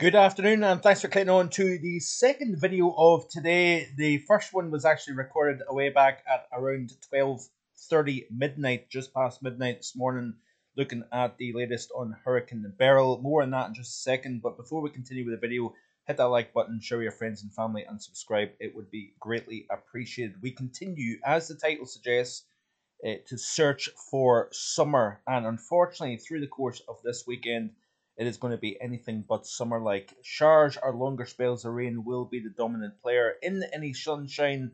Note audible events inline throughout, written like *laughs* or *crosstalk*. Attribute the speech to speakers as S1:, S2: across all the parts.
S1: Good afternoon, and thanks for clicking on to the second video of today. The first one was actually recorded away back at around 12.30 midnight, just past midnight this morning, looking at the latest on Hurricane Beryl. More on that in just a second, but before we continue with the video, hit that like button, show your friends and family, and subscribe. It would be greatly appreciated. We continue, as the title suggests, uh, to search for summer, and unfortunately, through the course of this weekend, it is going to be anything but summer like. Showers or longer spells of rain will be the dominant player. In any sunshine,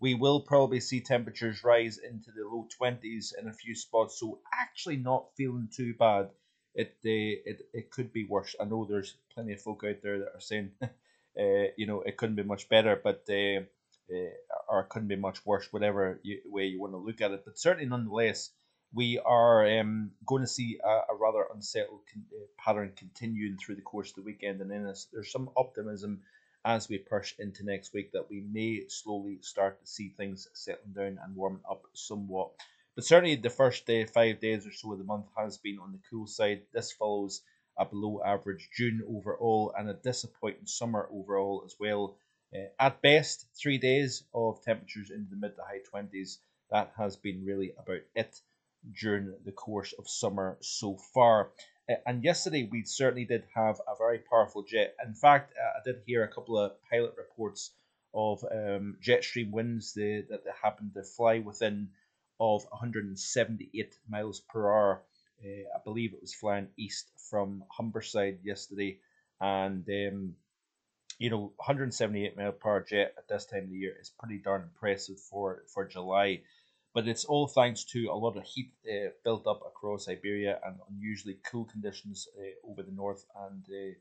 S1: we will probably see temperatures rise into the low 20s in a few spots, so actually not feeling too bad. It, uh, it, it could be worse. I know there's plenty of folk out there that are saying, *laughs* uh, you know, it couldn't be much better, but uh, uh, or it couldn't be much worse, whatever you, way you want to look at it. But certainly, nonetheless, we are um, going to see a, a rather unsettled con- uh, pattern continuing through the course of the weekend, and then there's some optimism as we push into next week that we may slowly start to see things settling down and warming up somewhat. But certainly, the first uh, five days or so of the month has been on the cool side. This follows a below average June overall and a disappointing summer overall as well. Uh, at best, three days of temperatures into the mid to high 20s. That has been really about it during the course of summer so far. Uh, and yesterday we certainly did have a very powerful jet. In fact, uh, I did hear a couple of pilot reports of um, jet stream winds that, that happened to fly within of 178 miles per hour. Uh, I believe it was flying east from Humberside yesterday, and um, you know 178 mile per hour jet at this time of the year is pretty darn impressive for for July but it's all thanks to a lot of heat uh, built up across Iberia and unusually cool conditions uh, over the north and uh,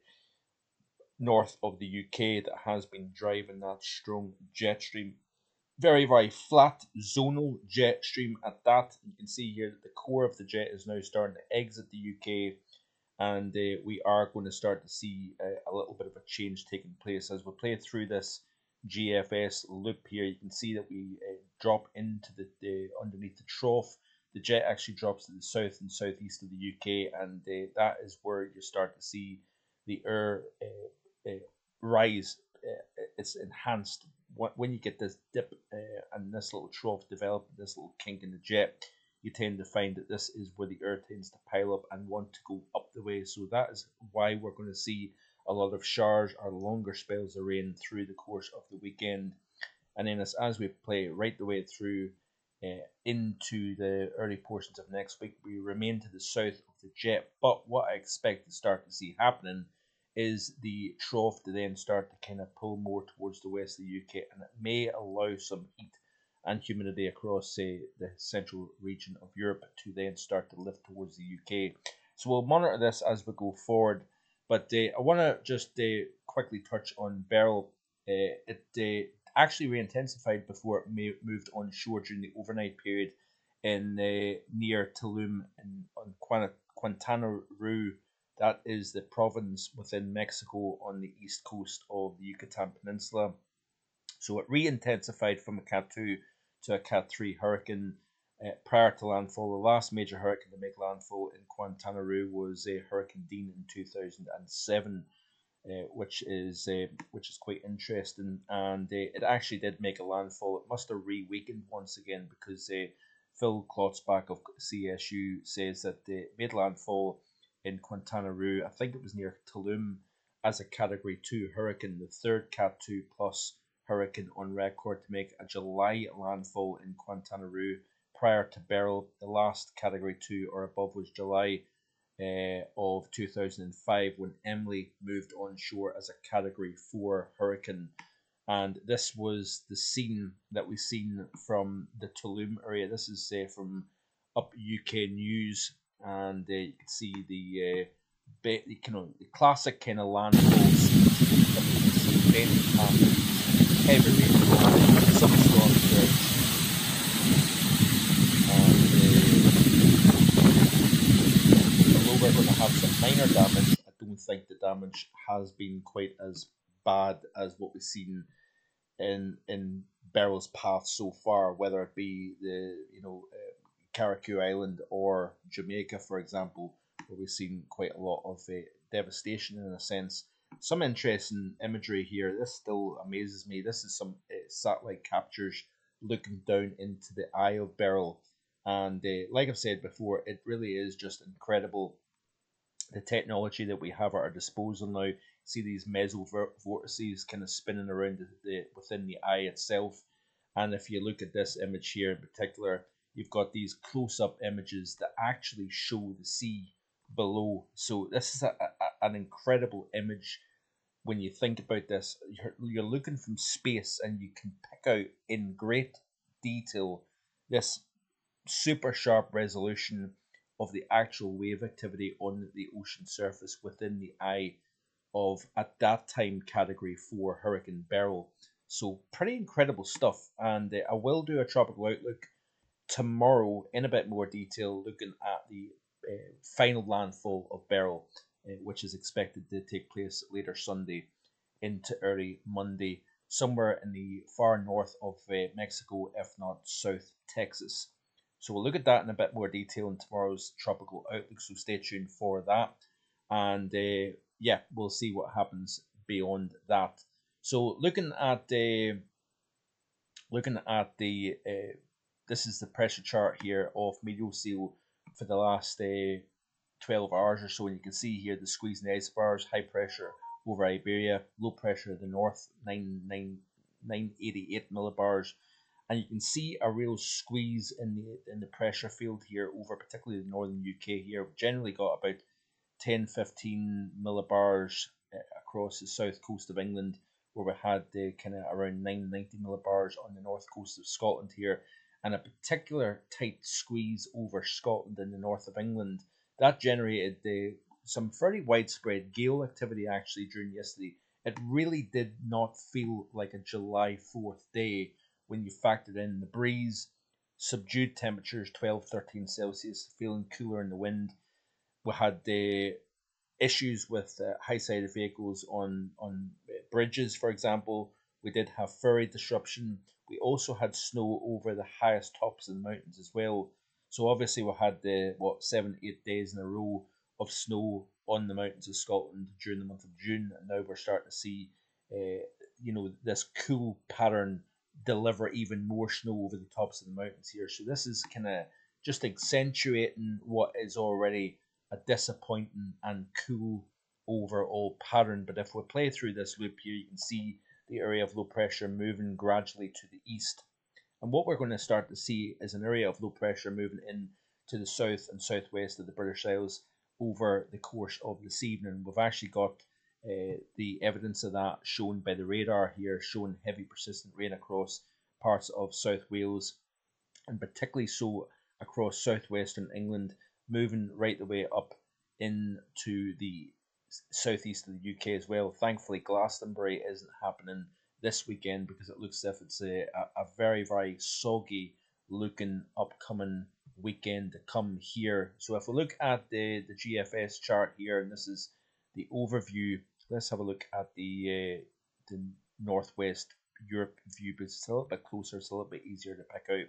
S1: north of the UK that has been driving that strong jet stream. Very, very flat zonal jet stream at that. You can see here that the core of the jet is now starting to exit the UK, and uh, we are going to start to see uh, a little bit of a change taking place as we play through this GFS loop here, you can see that we uh, drop into the, the underneath the trough. The jet actually drops to the south and southeast of the UK, and uh, that is where you start to see the air uh, uh rise. Uh, it's enhanced when you get this dip uh, and this little trough develop, this little kink in the jet. You tend to find that this is where the air tends to pile up and want to go up the way. So that is why we're going to see a lot of showers or longer spells of rain through the course of the weekend. And then as, as we play right the way through uh, into the early portions of next week, we remain to the south of the jet. But what I expect to start to see happening is the trough to then start to kind of pull more towards the west of the UK, and it may allow some heat and humidity across, say, the central region of Europe to then start to lift towards the UK. So we'll monitor this as we go forward. But uh, I want to just uh, quickly touch on Beryl. Uh, it actually re-intensified before it moved on shore during the overnight period in near Tulum in on Quintana Roo. That is the province within Mexico on the east coast of the Yucatan Peninsula. So it re-intensified from a Cat 2 to a Cat 3 hurricane uh, prior to landfall. The last major hurricane to make landfall in Quintana Roo was uh, Hurricane Dean in 2007, uh, which is uh, which is quite interesting. And uh, it actually did make a landfall. It must have re-weakened once again because uh, Phil Klotzbach of CSU says that it made landfall in Quintana Roo. I think it was near Tulum as a Category 2 hurricane, the third Cat 2 plus hurricane on record to make a July landfall in Quintana Roo prior to Beryl. The last Category 2 or above was July uh, of 2005 when Emily moved on shore as a Category 4 hurricane. And this was the scene that we've seen from the Tulum area. This is uh, from Up UK News, and uh, you can see the, uh, the, kind of, the classic kind of landfall heavy some storms some minor damage. I don't think the damage has been quite as bad as what we've seen in in Beryl's path so far, whether it be the you know uh, Carriacou Island or Jamaica, for example, where we've seen quite a lot of uh, devastation in a sense. some interesting imagery here. This still amazes me. This is some uh, satellite captures looking down into the eye of Beryl. And uh, like I've said before, it really is just incredible the technology that we have at our disposal now. See these meso vortices kind of spinning around the, the, within the eye itself. And if you look at this image here in particular, you've got these close-up images that actually show the sea below. So this is a, a, an incredible image when you think about this. You're, you're looking from space and you can pick out in great detail this super sharp resolution of the actual wave activity on the ocean surface within the eye of, at that time, Category 4 Hurricane Beryl. So, pretty incredible stuff. And uh, I will do a tropical outlook tomorrow in a bit more detail, looking at the uh, final landfall of Beryl, uh, which is expected to take place later Sunday into early Monday, somewhere in the far north of uh, Mexico, if not South Texas. So we'll look at that in a bit more detail in tomorrow's tropical outlook. So stay tuned for that, and uh, yeah, we'll see what happens beyond that. So looking at the uh, looking at the uh, this is the pressure chart here of Meteociel for the last uh, 12 hours or so, and you can see here the squeeze the isobars, high pressure over Iberia, low pressure the north, 988 millibars, and you can see a real squeeze in the in the pressure field here over particularly the northern UK here. We've generally got about 10 15 millibars uh, across the south coast of England where we had the kind of around 990 millibars on the north coast of Scotland here and a particular tight squeeze over Scotland in the north of England that generated the some fairly widespread gale activity actually during yesterday. It really did not feel like a July 4th day when you factored in the breeze, subdued temperatures 12 13 Celsius, feeling cooler in the wind. We had the issues with uh, high sided vehicles on, on uh, bridges, for example. We did have ferry disruption. We also had snow over the highest tops of the mountains as well. So obviously we had the what seven eight days in a row of snow on the mountains of Scotland during the month of June, and now we're starting to see, uh, you know, this cool pattern deliver even more snow over the tops of the mountains here. So this is kind of just accentuating what is already a disappointing and cool overall pattern. But if we play through this loop here, you can see the area of low pressure moving gradually to the east. And what we're going to start to see is an area of low pressure moving in to the south and southwest of the British Isles over the course of this evening. We've actually got uh, the evidence of that shown by the radar here, showing heavy persistent rain across parts of South Wales, and particularly so across southwestern England, moving right the way up into the southeast of the UK as well. Thankfully, Glastonbury isn't happening this weekend because it looks as if it's a, a, very, very soggy looking upcoming weekend to come here. So if we look at the, the GFS chart here, and this is the overview let's have a look at the uh, the northwest Europe view, but it's a little bit closer, it's a little bit easier to pick out.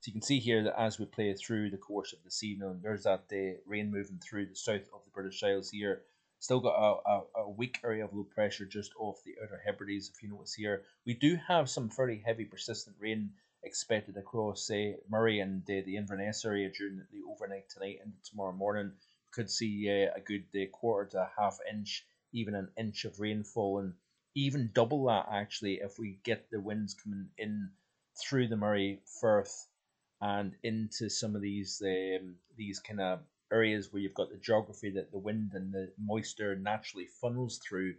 S1: So you can see here that as we play through the course of this evening, there's that uh, rain moving through the south of the British Isles here. Still got a, a, a weak area of low pressure just off the Outer Hebrides, if you notice here. We do have some fairly heavy persistent rain expected across, say, Moray and uh, the Inverness area during the overnight tonight and tomorrow morning. Could see a good uh, quarter to a half inch even an inch of rainfall, and even double that actually if we get the winds coming in through the Moray Firth and into some of these um, these kind of areas where you've got the geography that the wind and the moisture naturally funnels through,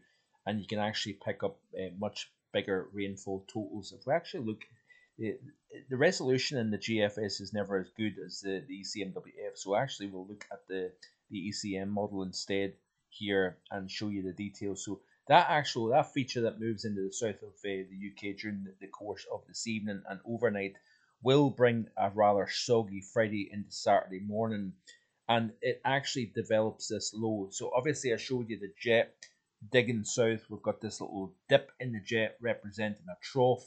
S1: and you can actually pick up uh, much bigger rainfall totals. If we actually look, the, the resolution in the GFS is never as good as the, the ECMWF, so actually we'll look at the, the ECM model instead here and show you the details. So that actual that feature that moves into the south of uh, the UK during the course of this evening and overnight will bring a rather soggy Friday into Saturday morning, and it actually develops this low. So obviously I showed you the jet digging south. We've got this little dip in the jet representing a trough,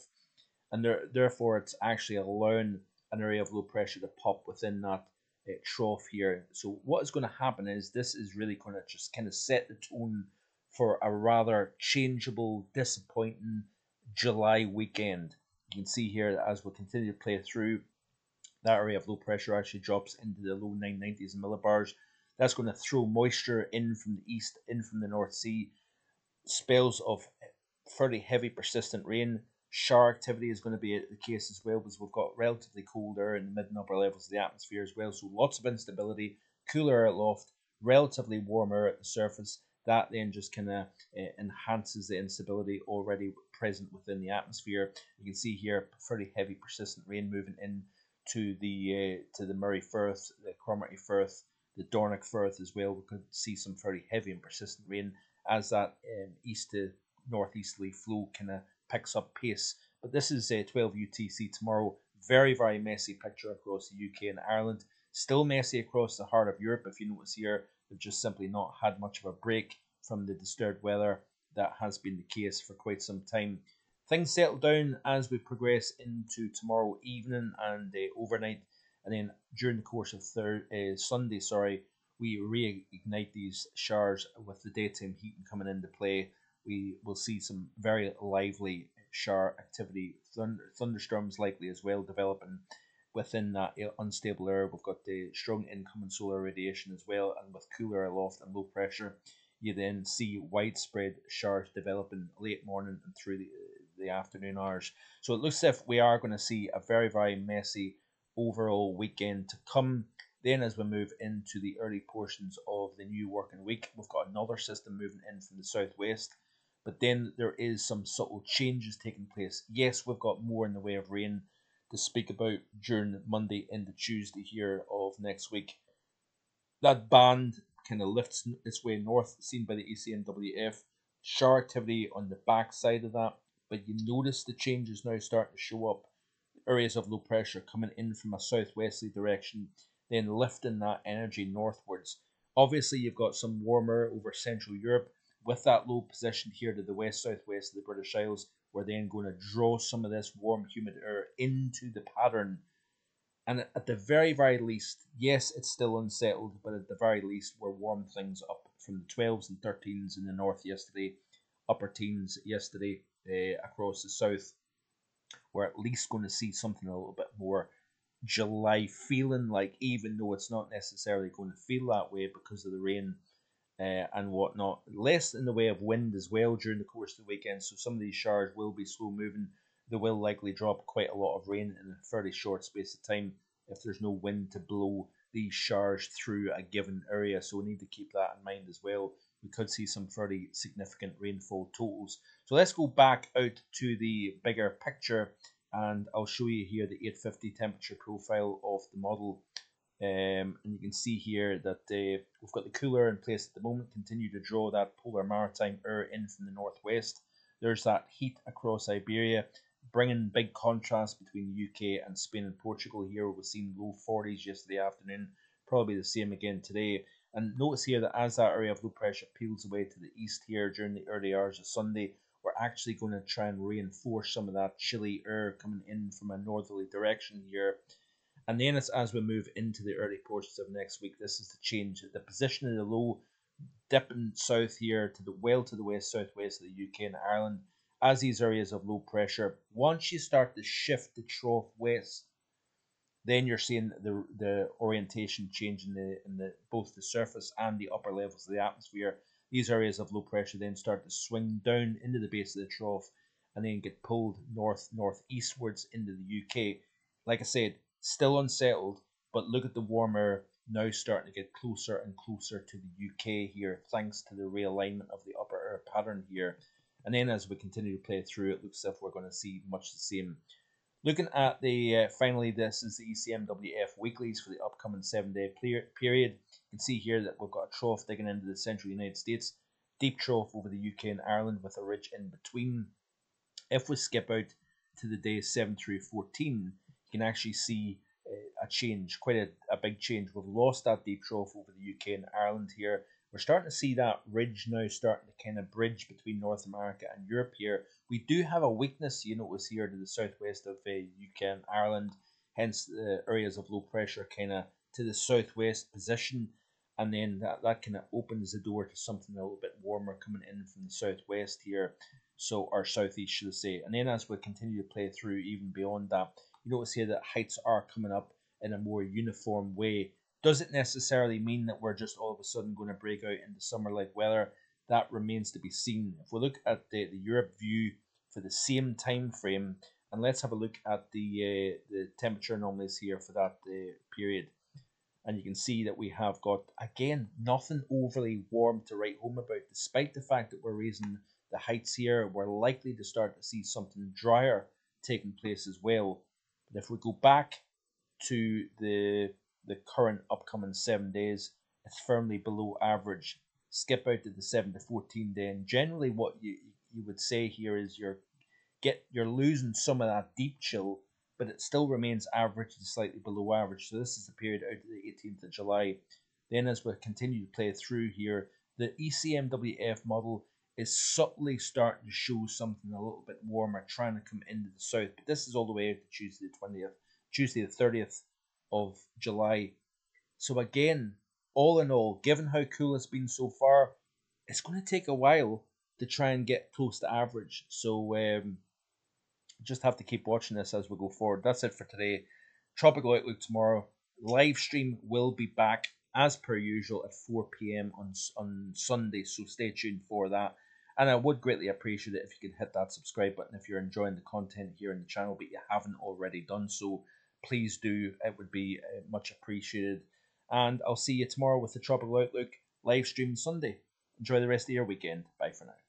S1: and there, therefore it's actually allowing an area of low pressure to pop within that uh, trough here. So what is going to happen is this is really going to just kind of set the tone for a rather changeable, disappointing July weekend. You can see here as we continue to play through, that area of low pressure actually drops into the low 990s and millibars. That's going to throw moisture in from the east, in from the North Sea. Spells of fairly heavy, persistent rain. Shower activity is going to be the case as well because we've got relatively cold air in the mid and upper levels of the atmosphere as well. So lots of instability, cooler air aloft, relatively warm air at the surface. That then just kind of uh, enhances the instability already present within the atmosphere. You can see here fairly heavy, persistent rain moving in to the uh, to the Moray Firth, the Cromarty Firth, the Dornoch Firth as well. We could see some fairly heavy and persistent rain as that um, east to northeasterly flow kind of picks up pace. But this is uh, 12 UTC tomorrow. Very, very messy picture across the UK and Ireland. Still messy across the heart of Europe. If you notice here, they've just simply not had much of a break from the disturbed weather that has been the case for quite some time. Things settle down as we progress into tomorrow evening and uh, overnight, and then during the course of third uh, Sunday, sorry, we reignite these showers with the daytime heating coming into play. We will see some very lively shower activity, thunder, thunderstorms likely as well developing within that unstable air. We've got the strong incoming solar radiation as well, and with cooler aloft and low pressure, you then see widespread showers developing late morning and through the, the afternoon hours. So it looks as if we are going to see a very, very messy overall weekend to come. Then, as we move into the early portions of the new working week, we've got another system moving in from the southwest. But then there is some subtle changes taking place. Yes, we've got more in the way of rain to speak about during Monday into Tuesday here of next week. That band kind of lifts its way north, seen by the ECMWF. Shower activity on the back side of that, but you notice the changes now starting to show up. Areas of low pressure coming in from a southwesterly direction, then lifting that energy northwards. Obviously, you've got some warmer over Central Europe with that low position here to the west southwest of the British Isles. We're then going to draw some of this warm, humid air into the pattern and at the very, very least, yes, it's still unsettled, but at the very least, we're warming things up from the 12s and 13s in the north yesterday, upper teens yesterday uh, across the south. We're at least going to see something a little bit more July feeling like, even though it's not necessarily going to feel that way because of the rain uh, and whatnot. Less in the way of wind as well during the course of the weekend, so some of these showers will be slow moving they will likely drop quite a lot of rain in a fairly short space of time if there's no wind to blow these showers through a given area. So we need to keep that in mind as well. We could see some fairly significant rainfall totals. So let's go back out to the bigger picture and I'll show you here the 850 temperature profile of the model. Um, and you can see here that uh, we've got the cooler in place at the moment, continue to draw that polar maritime air in from the northwest. There's that heat across Iberia bringing big contrast between the UK and Spain and Portugal here. We've seen low 40s yesterday afternoon, probably the same again today. And notice here that as that area of low pressure peels away to the east here during the early hours of Sunday, we're actually going to try and reinforce some of that chilly air coming in from a northerly direction here. And then it's as we move into the early portions of next week, this is the change. The position of the low dipping south here to the well to the west southwest of the UK and Ireland as these areas of low pressure. Once you start to shift the trough west, then you're seeing the the orientation change in the in the both the surface and the upper levels of the atmosphere. These areas of low pressure then start to swing down into the base of the trough and then get pulled north northeastwards into the UK. Like I said, still unsettled, but look at the warmer now starting to get closer and closer to the UK here, thanks to the realignment of the upper air pattern here. And then as we continue to play through, it looks as if we're going to see much the same. Looking at the, uh, finally, this is the ECMWF weeklies for the upcoming seven day period. You can see here that we've got a trough digging into the central United States, deep trough over the UK and Ireland with a ridge in between. If we skip out to the days 7 through 14, you can actually see a change, quite a, a big change. We've lost that deep trough over the UK and Ireland here we're starting to see that ridge now starting to kind of bridge between North America and Europe here. We do have a weakness, you notice here to the southwest of uh, UK and Ireland, hence the areas of low pressure kind of to the southwest position. and then that, that kind of opens the door to something a little bit warmer coming in from the southwest here, so or southeast, should I say. And then as we continue to play through, even beyond that, you notice here that heights are coming up in a more uniform way. Does it necessarily mean that we're just all of a sudden going to break out into summer-like weather? That remains to be seen. If we look at the, the Europe view for the same time frame, and let's have a look at the uh, the temperature anomalies here for that uh, period and you can see that we have got again nothing overly warm to write home about despite the fact that we're raising the heights here we're likely to start to see something drier taking place as well if we go back to the the current upcoming seven days it's firmly below average skip out to the 7 to 14 day and generally what you you would say here is you're get you're losing some of that deep chill but it still remains average to slightly below average. So this is the period out to the 18th of July. Then as we continue to play through here, the ECMWF model is subtly starting to show something a little bit warmer, trying to come into the south. But this is all the way out to Tuesday the 20th, Tuesday the 30th of July. So again, all in all, given how cool it's been so far, it's going to take a while to try and get close to average. So um, just have to keep watching this as we go forward. That's it for today. Tropical Outlook tomorrow. Live stream will be back as per usual at 4 p.m. on on Sunday, so stay tuned for that. And I would greatly appreciate it if you could hit that subscribe button if you're enjoying the content here in the channel, but you haven't already done so. Please do; it would be uh, much appreciated. And I'll see you tomorrow with the Tropical Outlook live stream Sunday. Enjoy the rest of your weekend. Bye for now.